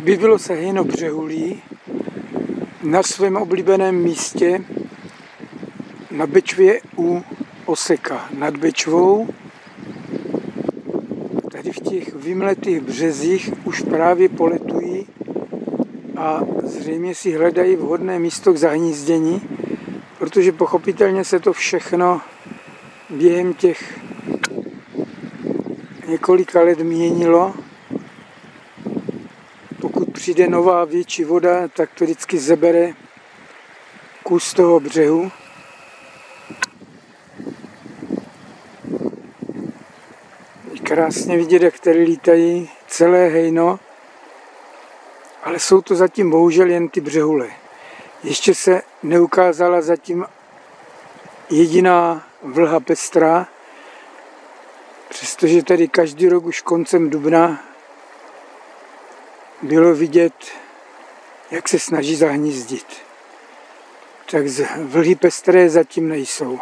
Objevilo se hejno břehulí na svém oblíbeném místě na Bečvě u Oseka nad Bečvou. Tady v těch vymletých březích už právě poletují a zřejmě si hledají vhodné místo k zahnízdění, protože pochopitelně se to všechno během těch několika let měnilo přijde nová větší voda, tak to vždycky zebere kus toho břehu. Krásně vidět, jak tady lítají celé hejno, ale jsou to zatím bohužel jen ty břehule. Ještě se neukázala zatím jediná vlha pestrá, přestože tady každý rok už koncem dubna bylo vidět, jak se snaží zahnízdit. Tak vlhy pestré zatím nejsou.